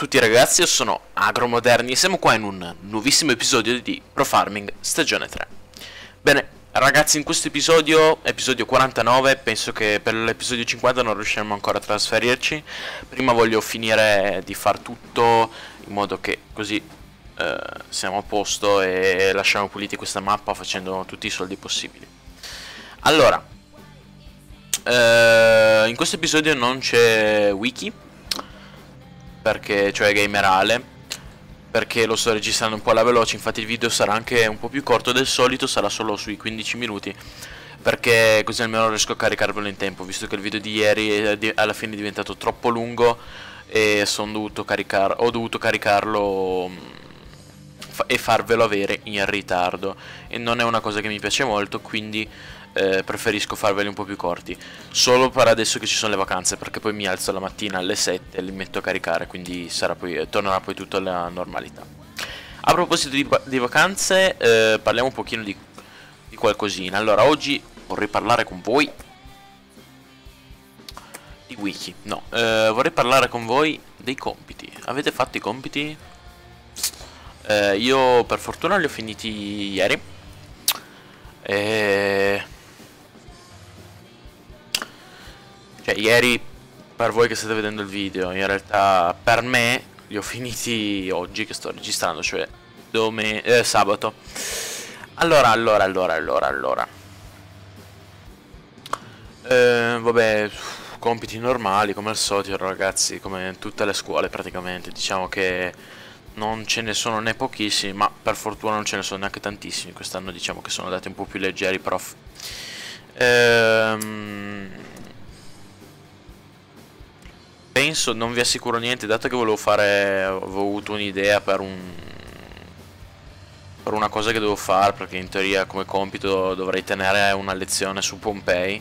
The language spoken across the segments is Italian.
tutti ragazzi, io sono Agromoderni e siamo qua in un nuovissimo episodio di Pro Farming stagione 3 Bene, ragazzi in questo episodio, episodio 49, penso che per l'episodio 50 non riusciremo ancora a trasferirci. Prima voglio finire di far tutto in modo che così eh, siamo a posto e lasciamo puliti questa mappa facendo tutti i soldi possibili. Allora, eh, in questo episodio non c'è wiki perché cioè gamerale perché lo sto registrando un po' alla veloce infatti il video sarà anche un po' più corto del solito sarà solo sui 15 minuti perché così almeno riesco a caricarvelo in tempo visto che il video di ieri alla fine è diventato troppo lungo e dovuto ho dovuto caricarlo mm, e farvelo avere in ritardo. E non è una cosa che mi piace molto quindi eh, preferisco farveli un po' più corti. Solo per adesso che ci sono le vacanze perché poi mi alzo la mattina alle 7 e li metto a caricare quindi poi, tornerà poi tutto alla normalità. A proposito di, di vacanze eh, parliamo un pochino di, di qualcosina. Allora oggi vorrei parlare con voi di wiki. No eh, vorrei parlare con voi dei compiti. Avete fatto i compiti? Eh, io per fortuna li ho finiti ieri e Cioè, ieri, per voi che state vedendo il video, in realtà per me li ho finiti oggi che sto registrando, cioè dome eh, sabato. Allora, allora, allora, allora, allora. Eh, vabbè, compiti normali come al solito, ragazzi, come in tutte le scuole praticamente. Diciamo che non ce ne sono né pochissimi, ma per fortuna non ce ne sono neanche tantissimi. Quest'anno diciamo che sono andati un po' più leggeri, prof. Ehm penso, non vi assicuro niente, dato che volevo fare, avevo avuto un'idea per un per una cosa che devo fare, perché in teoria come compito dovrei tenere una lezione su Pompei.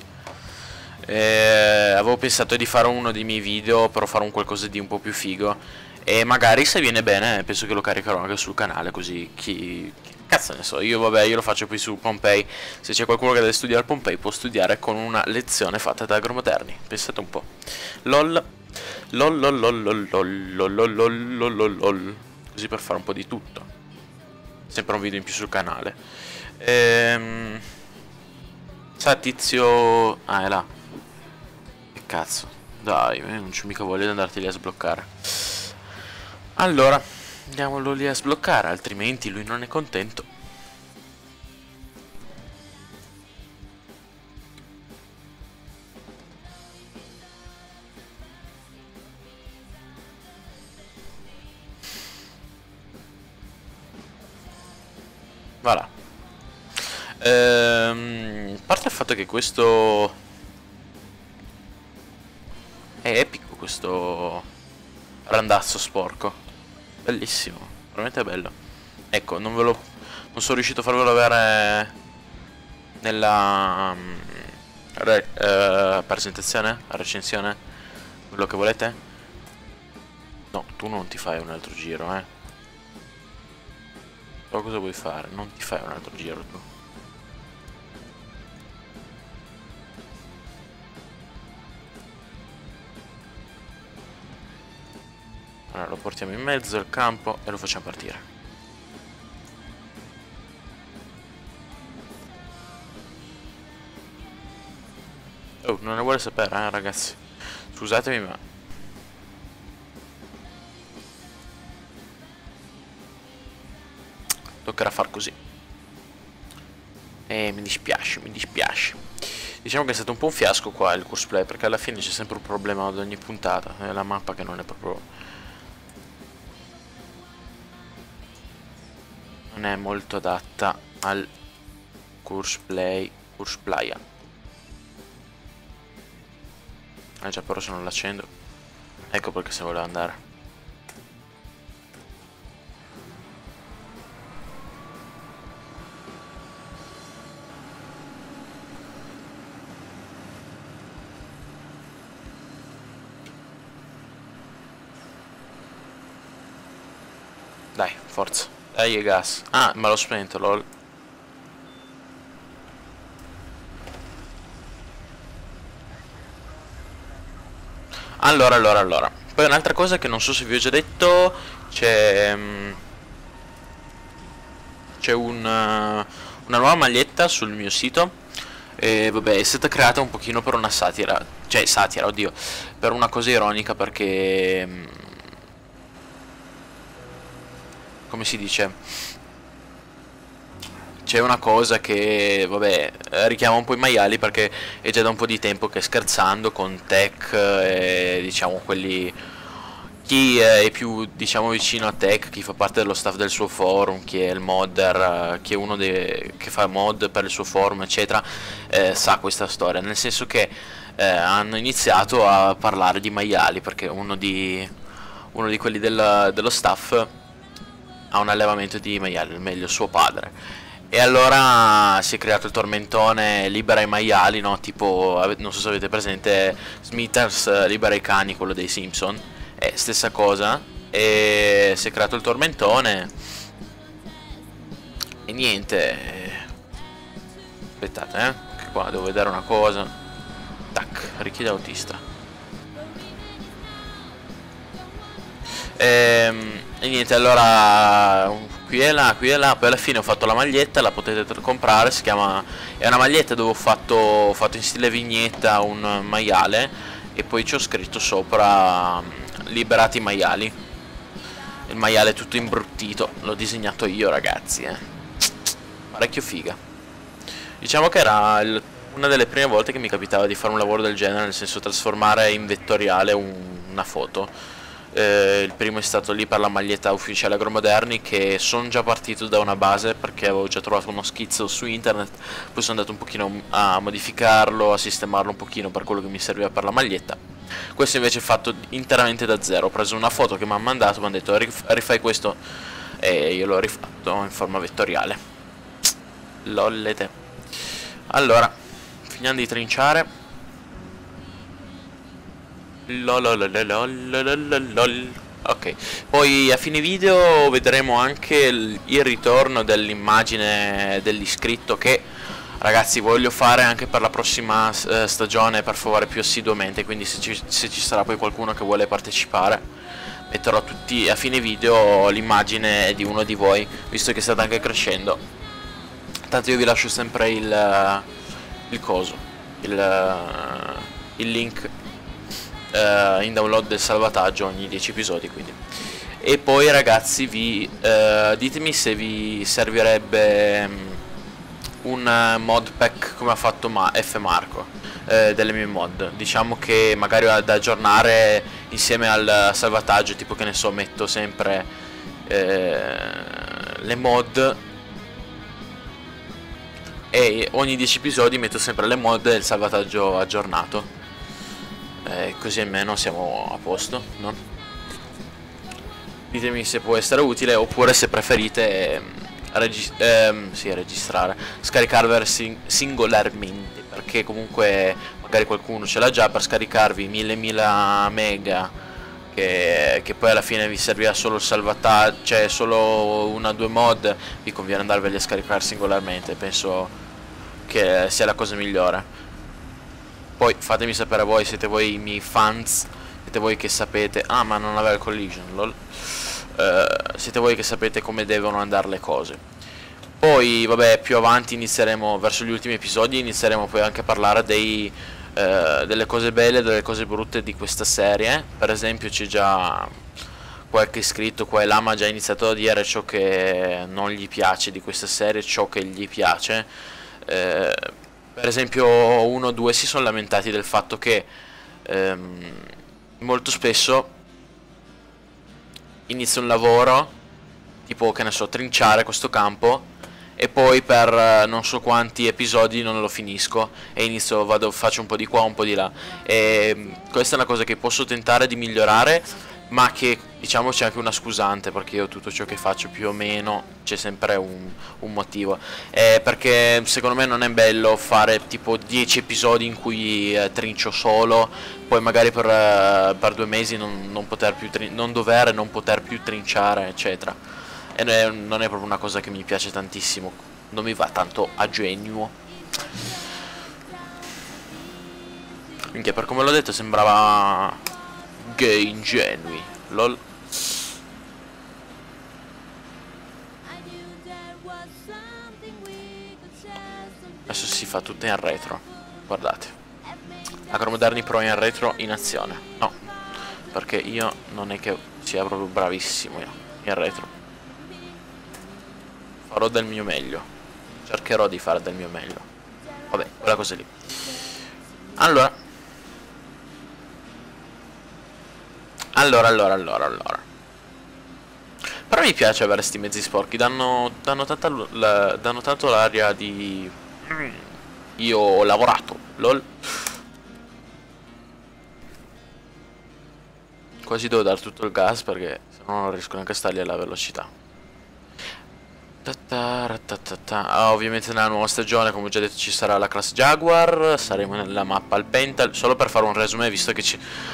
E avevo pensato di fare uno dei miei video, però fare un qualcosa di un po' più figo. E magari se viene bene, penso che lo caricherò anche sul canale, così chi... Cazzo ne so, io vabbè, io lo faccio poi su Pompei. Se c'è qualcuno che deve studiare Pompei, può studiare con una lezione fatta da agromoderni. Pensate un po'. LOL lol lol lol lol lol lol lol lol lol così per fare un po' di tutto sempre un video in più sul canale ehm sa tizio ah è là che cazzo dai non c'è mica voglia di andarti lì a sbloccare allora andiamolo lì a sbloccare altrimenti lui non è contento Voilà. Ehm, a parte il fatto che questo è epico questo randazzo sporco. Bellissimo, veramente bello. Ecco, non ve lo non sono riuscito a farvelo avere nella um, re, uh, presentazione, recensione, quello che volete. No, tu non ti fai un altro giro, eh. Però cosa vuoi fare? Non ti fai un altro giro tu. Allora lo portiamo in mezzo al campo e lo facciamo partire. Oh, non ne vuole sapere, eh ragazzi. Scusatemi ma toccherà far così e mi dispiace, mi dispiace diciamo che è stato un po' un fiasco qua il cosplay perché alla fine c'è sempre un problema ad ogni puntata è la mappa che non è proprio non è molto adatta al cosplay cosplaya eh già però se non l'accendo ecco perché se voleva andare Dai, forza. Dai, gas. Ah, ma l'ho spento, lol. Allora, allora, allora. Poi un'altra cosa che non so se vi ho già detto, c'è... Um, c'è un, uh, una nuova maglietta sul mio sito. E vabbè, è stata creata un pochino per una satira. Cioè, satira, oddio. Per una cosa ironica perché... come si dice? C'è una cosa che, vabbè, richiama un po' i maiali perché è già da un po' di tempo che scherzando con tech e diciamo quelli chi è più diciamo vicino a tech, chi fa parte dello staff del suo forum, chi è il modder, chi è uno dei, che fa mod per il suo forum, eccetera, eh, sa questa storia, nel senso che eh, hanno iniziato a parlare di maiali perché uno di, uno di quelli del, dello staff ha un allevamento di maiali, meglio suo padre. E allora si è creato il tormentone libera i maiali, no? Tipo, non so se avete presente Smithers libera i cani, quello dei Simpson eh, stessa cosa. E si è creato il tormentone. E niente. Aspettate, eh. Che qua devo vedere una cosa. Tac, richiede autista. Ehm, e niente, allora qui e là, qui e là, poi alla fine ho fatto la maglietta, la potete comprare, si chiama è una maglietta dove ho fatto, ho fatto in stile vignetta un maiale e poi ci ho scritto sopra liberati i maiali. Il maiale tutto imbruttito. L'ho disegnato io, ragazzi, eh. Parecchio figa. Diciamo che era il, una delle prime volte che mi capitava di fare un lavoro del genere, nel senso trasformare in vettoriale un, una foto. Eh, il primo è stato lì per la maglietta ufficiale agromoderni che sono già partito da una base perché avevo già trovato uno schizzo su internet poi sono andato un pochino a modificarlo, a sistemarlo un pochino per quello che mi serviva per la maglietta. Questo invece è fatto interamente da zero. Ho preso una foto che mi ha mandato mi hanno detto rifai questo. E io l'ho rifatto in forma vettoriale. Lollete. Allora finiamo di trinciare Ok, poi a fine video vedremo anche il, ritorno dell'immagine dell'iscritto che ragazzi voglio fare anche per la prossima eh, stagione per favore più assiduamente quindi se ci, se ci, sarà poi qualcuno che vuole partecipare metterò tutti a fine video l'immagine di uno di voi visto che state anche crescendo. Tanto io vi lascio sempre il, il coso il, il link uh, in download del salvataggio ogni 10 episodi quindi. E poi ragazzi vi uh, ditemi se vi servirebbe um, un mod pack come ha fatto Ma F. Marco uh, delle mie mod. Diciamo che magari da aggiornare insieme al salvataggio tipo che ne so metto sempre le mod. E ogni 10 episodi metto sempre le mod e il salvataggio aggiornato eh, così almeno siamo a posto, no? Ditemi se può essere utile oppure se preferite ehm, regis ehm, sì, registrare, scaricarvela sing singolarmente perché comunque magari qualcuno ce l'ha già per scaricarvi 1000 1000 mega che, che, poi alla fine vi servirà solo il salvataggio, cioè solo una o due mod, vi conviene andarveli a scaricare singolarmente, penso che sia la cosa migliore. Poi fatemi sapere voi, siete voi i miei fans, siete voi che sapete... Ah, ma non aveva il collision, lol. Uh, siete voi che sapete come devono andare le cose. Poi, vabbè, più avanti inizieremo, verso gli ultimi episodi, inizieremo poi anche a parlare dei, uh, delle cose belle e delle cose brutte di questa serie. Per esempio c'è già qualche iscritto qua e là ma ha già iniziato a dire ciò che non gli piace di questa serie, ciò che gli piace. Uh, per esempio uno o due si sono lamentati del fatto che ehm, molto spesso inizio un lavoro, tipo che ne so, trinciare questo campo e poi per eh, non so quanti episodi non lo finisco e inizio, vado, faccio un po' di qua, un po' di là. E ehm, questa è una cosa che posso tentare di migliorare ma che diciamo c'è anche una scusante perché io tutto ciò che faccio più o meno c'è sempre un, un motivo. Eh, perché secondo me non è bello fare tipo 10 episodi in cui eh, trincio solo poi magari per, eh, per due mesi non, non, poter più non dover non poter più trinciare eccetera. E non è, proprio una cosa che mi piace tantissimo non mi va tanto a genio. Minchia per come l'ho detto sembrava Gay ingenui. LOL. Adesso si fa tutto in retro. Guardate. Agromoderni Pro in retro in azione. No. Perché io non è che sia proprio bravissimo io in retro. Farò del mio meglio. Cercherò di fare del mio meglio. Vabbè, quella cosa lì. Allora. Allora, allora, allora, allora. Però mi piace avere sti mezzi sporchi, danno, danno, tanta, la, danno tanto l'aria di... Io ho lavorato, lol. Quasi devo dare tutto il gas perché se no non riesco neanche a stargli alla velocità. Ah, ovviamente nella nuova stagione, come ho già detto, ci sarà la classe Jaguar. Saremo nella mappa al Pental. Solo per fare un resume, visto che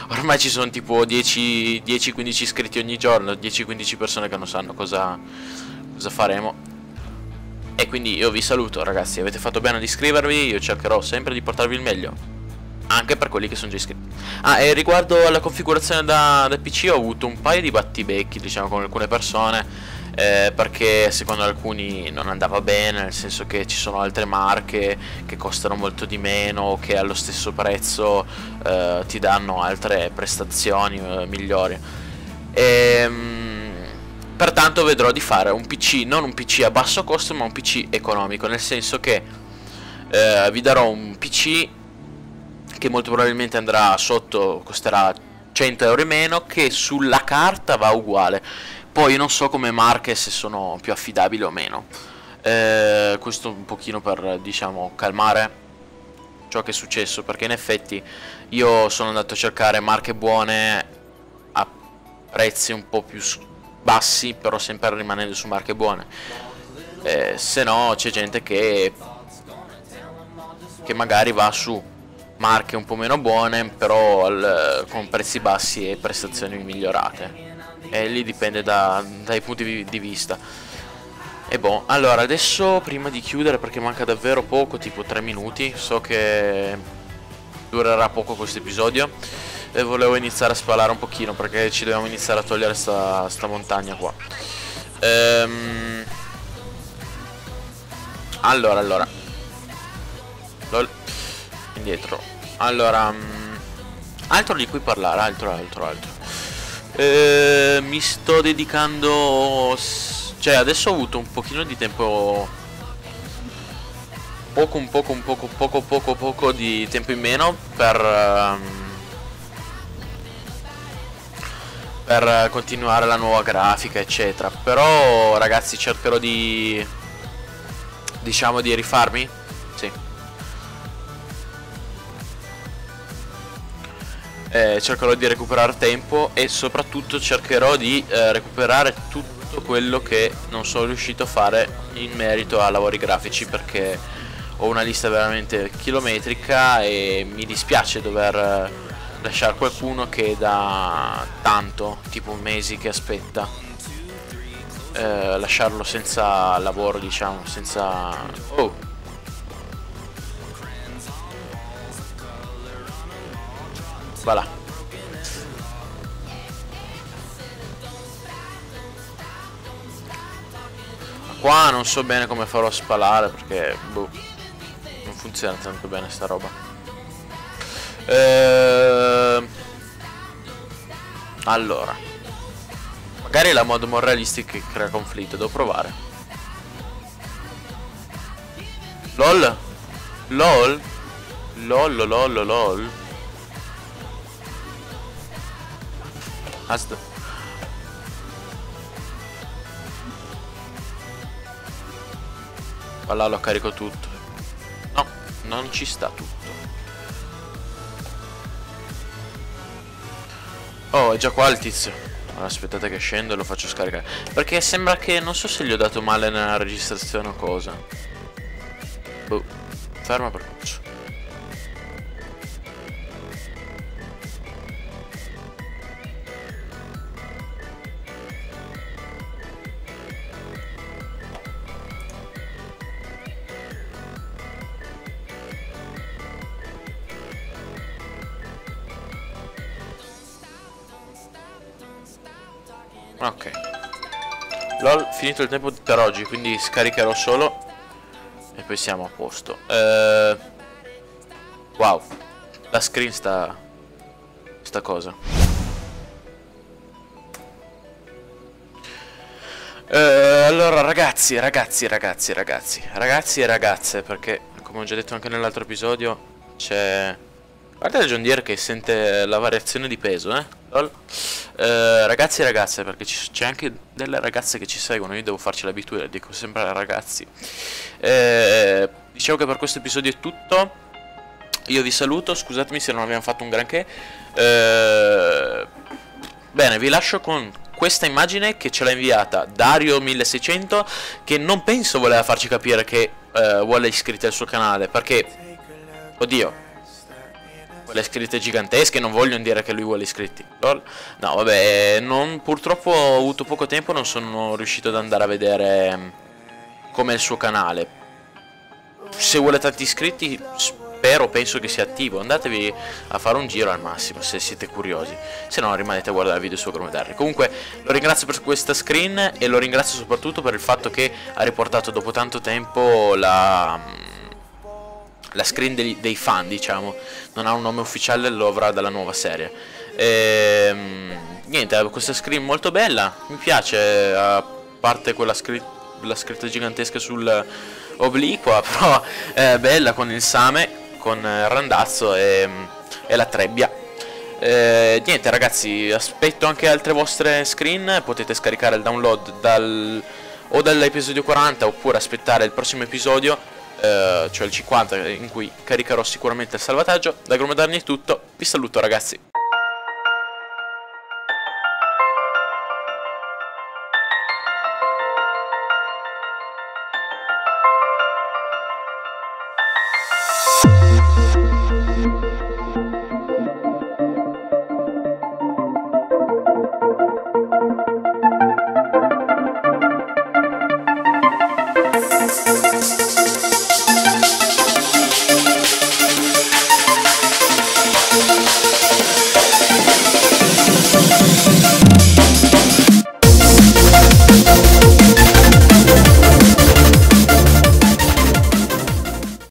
ormai ci sono tipo 10-15 iscritti ogni giorno, 10-15 persone che non sanno cosa, cosa faremo. E quindi io vi saluto ragazzi, avete fatto bene ad iscrivervi, io cercherò sempre di portarvi il meglio. Anche per quelli che sono già iscritti. Ah, e riguardo alla configurazione da, da PC ho avuto un paio di battibecchi, diciamo, con alcune persone. Eh, perché secondo alcuni non andava bene, nel senso che ci sono altre marche che costano molto di meno, che allo stesso prezzo eh, ti danno altre prestazioni eh, migliori. E, ehm, Pertanto vedrò di fare un PC, non un PC a basso costo, ma un PC economico, nel senso che eh, vi darò un PC che molto probabilmente andrà sotto, costerà 100 euro in meno, che sulla carta va uguale. Poi non so come marche se sono più affidabili o meno. Eh, questo un pochino per, diciamo, calmare ciò che è successo, perché in effetti io sono andato a cercare marche buone a prezzi un po' più bassi, però sempre rimanendo su marche buone. Eh, se no c'è gente che, che magari va su marche un po' meno buone, però al, con prezzi bassi e prestazioni migliorate. E lì dipende da, dai punti di vista. E boh, allora adesso prima di chiudere perché manca davvero poco, tipo 3 minuti, so che durerà poco questo episodio e volevo iniziare a spalare un pochino perché ci dobbiamo iniziare a togliere sta, sta montagna qua ehm... allora allora Lol. indietro allora um... altro di cui parlare altro altro altro ehm... mi sto dedicando cioè adesso ho avuto un pochino di tempo poco un poco un poco poco poco poco di tempo in meno per um per continuare la nuova grafica eccetera. Però ragazzi cercherò di diciamo di rifarmi? Sì eh, cercherò di recuperare tempo e soprattutto cercherò di eh, recuperare tutto quello che non sono riuscito a fare in merito a lavori grafici perché ho una lista veramente chilometrica e mi dispiace dover lasciare qualcuno che da tanto, tipo mesi che aspetta, eh, lasciarlo senza lavoro, diciamo, senza... Oh! Voilà. Qua non so bene come farò a spalare perché boh, non funziona tanto bene sta roba. Ehm... Allora. Magari la mod moralistica che crea conflitto, devo provare. LOL? LOL? LOL LOL LOL Asta. Allora lo carico tutto. No, non ci sta tutto. Oh, è già qua il tizio. Allora, aspettate che scendo e lo faccio scaricare. Perché sembra che... Non so se gli ho dato male nella registrazione o cosa. Boh. Ferma per Ok. Lol, finito il tempo per oggi, quindi scaricherò solo e poi siamo a posto. Eh... Wow. La screen sta... Sta cosa. Eh, allora ragazzi, ragazzi, ragazzi, ragazzi, ragazzi e ragazze, perché come ho già detto anche nell'altro episodio c'è... Guarda il John Deere che sente la variazione di peso, eh? Eh ragazzi e ragazze, perché c'è anche delle ragazze che ci seguono, io devo farci l'abitudine, dico sempre ragazzi. Eh, dicevo che per questo episodio è tutto. Io vi saluto, scusatemi se non abbiamo fatto un granché. Eh, bene, vi lascio con questa immagine che ce l'ha inviata Dario1600 che non penso voleva farci capire che eh, vuole iscritti al suo canale perché, oddio, vuole iscritti gigantesche non vogliono dire che lui vuole iscritti. No, vabbè, non, purtroppo ho avuto poco tempo, non sono riuscito ad andare a vedere mm, com'è il suo canale. Se vuole tanti iscritti, spero, penso che sia attivo. Andatevi a fare un giro al massimo se siete curiosi. Se no rimanete a guardare il video su Gromedarri. Comunque lo ringrazio per questa screen e lo ringrazio soprattutto per il fatto che ha riportato dopo tanto tempo la la screen dei, dei, fan, diciamo. Non ha un nome ufficiale, lo avrà dalla nuova serie. E, ehm, niente, questa screen molto bella, mi piace, a parte quella scritta, la scritta gigantesca sul obliqua, però è bella con il same con il randazzo e, e la trebbia. Eh, niente ragazzi, aspetto anche altre vostre screen, potete scaricare il download dal, o dall'episodio 40 oppure aspettare il prossimo episodio, eh, cioè il 50 in cui caricherò sicuramente il salvataggio. Da Gromedarni è tutto, vi saluto ragazzi.